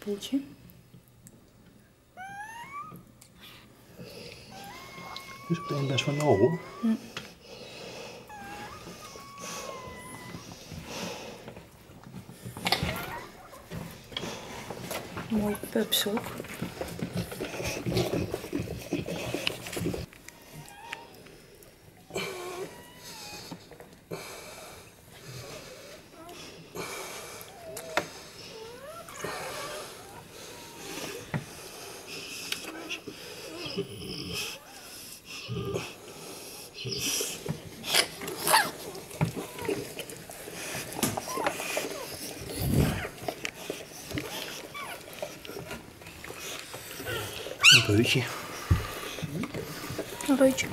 spoeltje. Dus de een best wel nauw hoor. Mooi pups ook. Ну, Ройчик. Ройчик.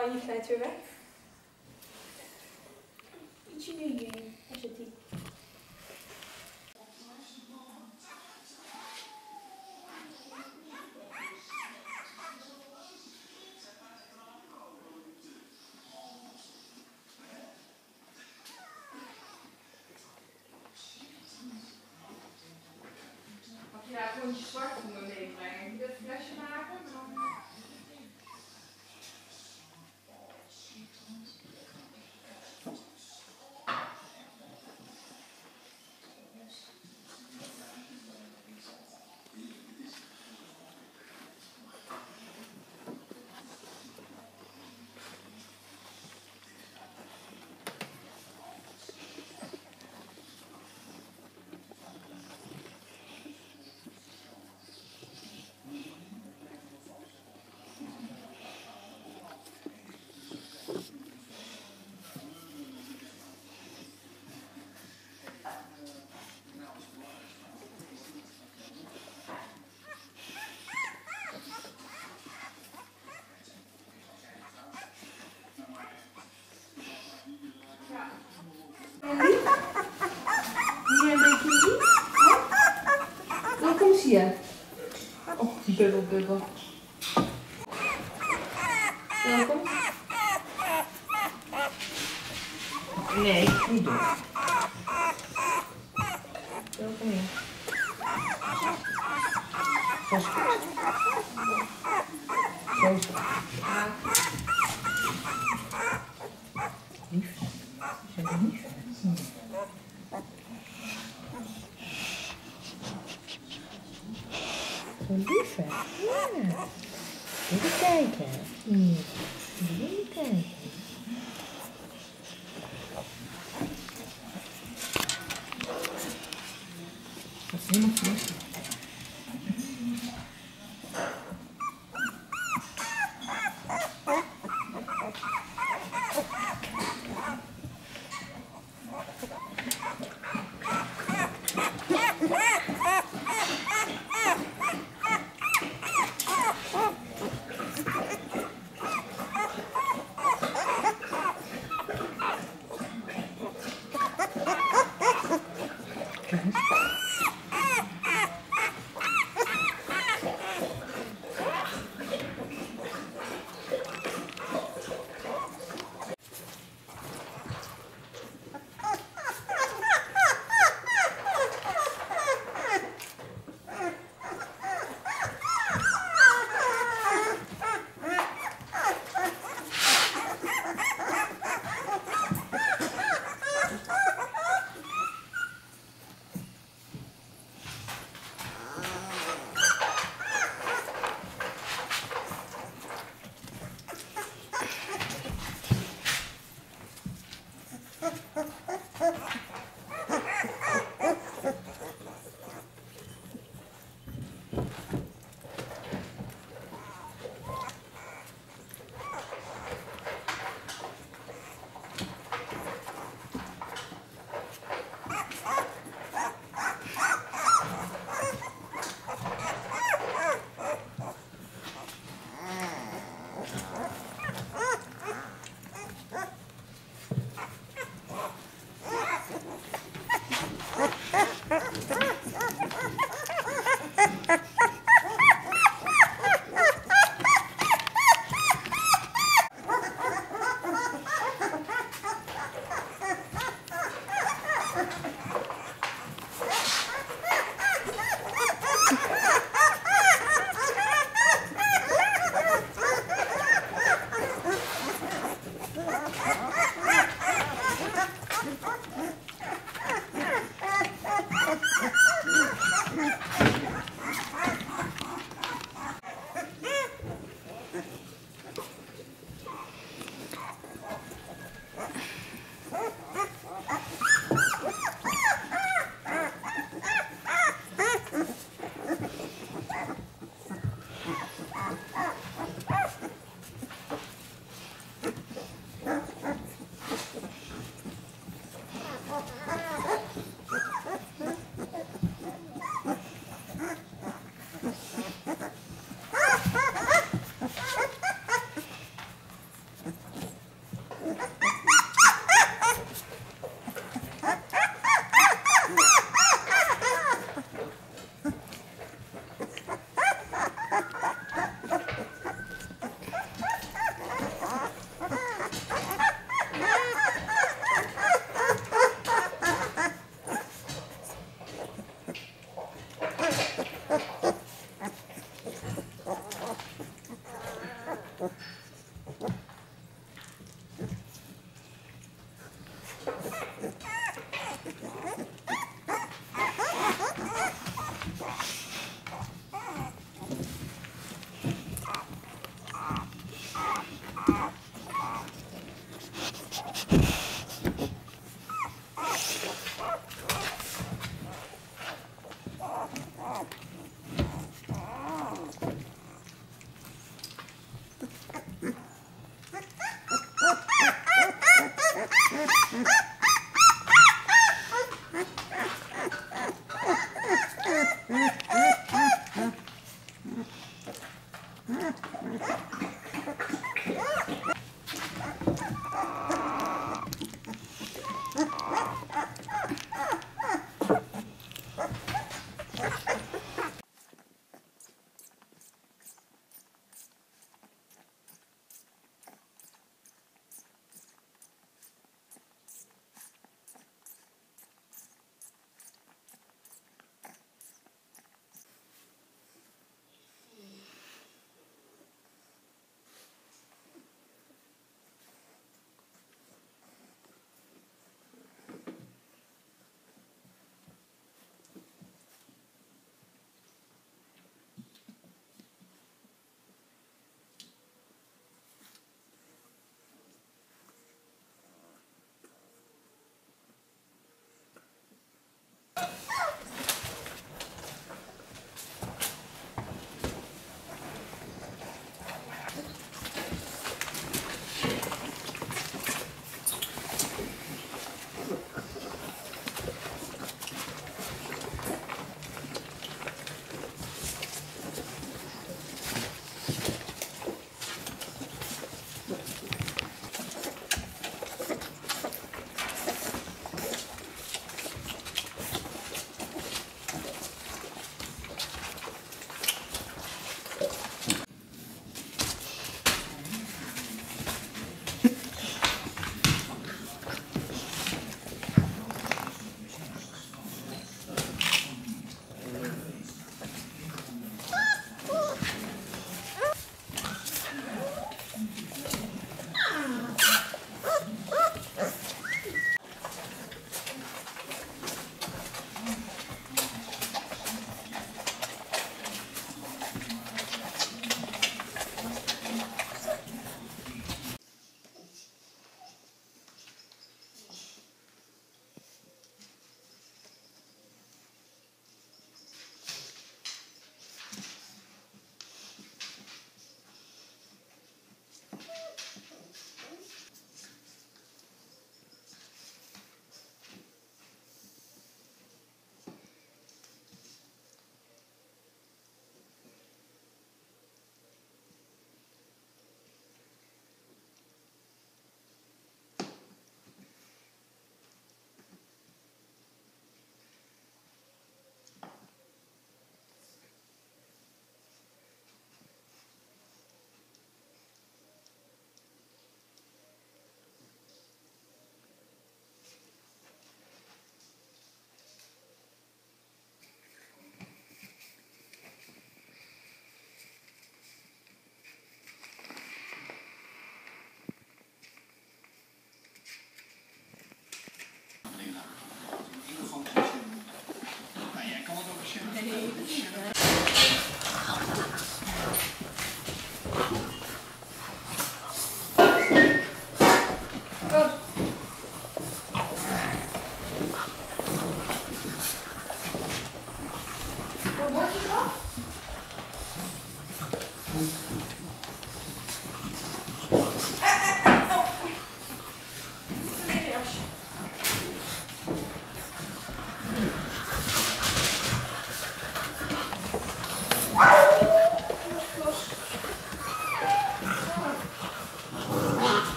hangi interneti üve? Hier. Oh, bubbel, bubbel. Welkom. Nee, niet doen. Lisa. Yeah. Ele canta. Isso. Ele canta.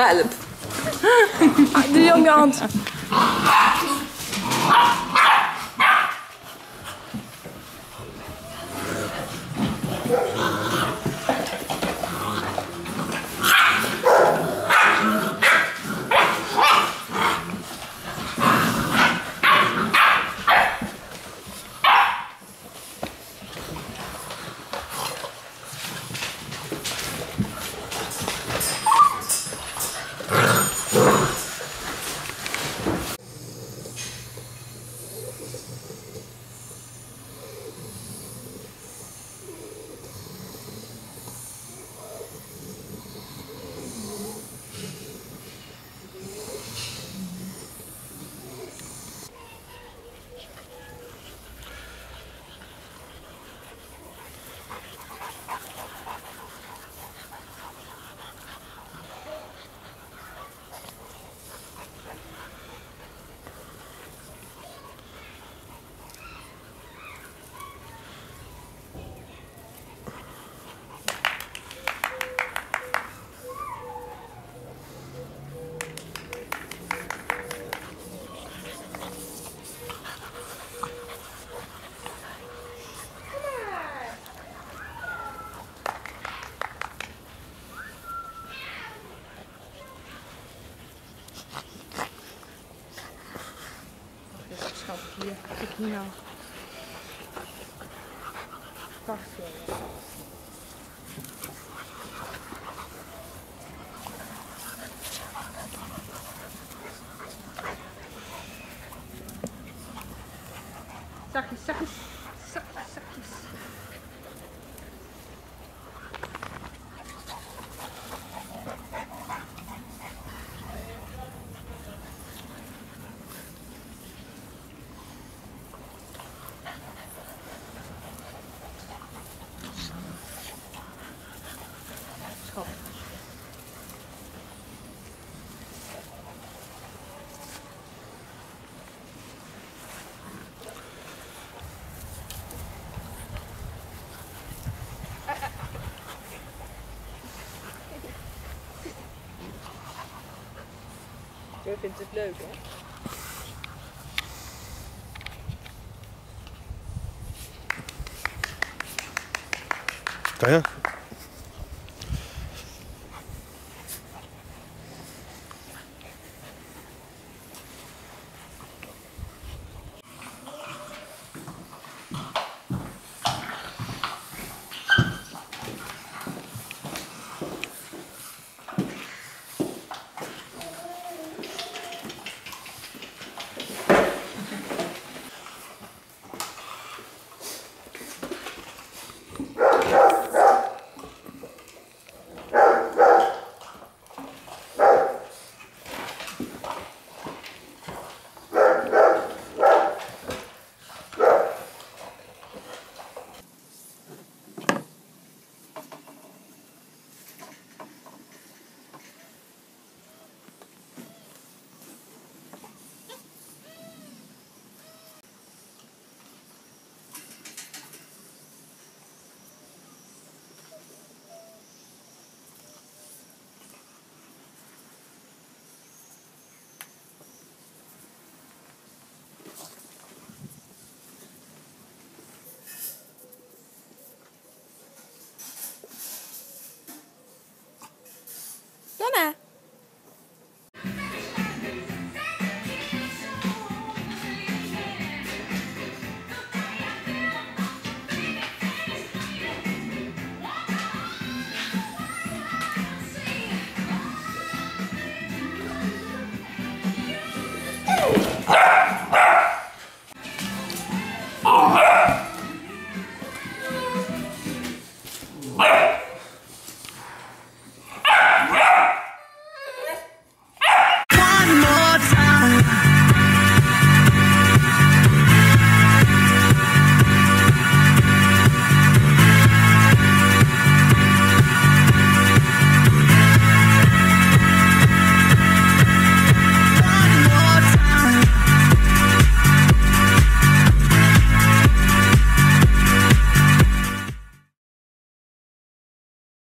Help. Ah, doe je ook je hand. Hier. Kijk hier nou. Prachtig. Zachtjes, zachtjes. Zachtjes, Jij vindt het leuk, hè? Tanja?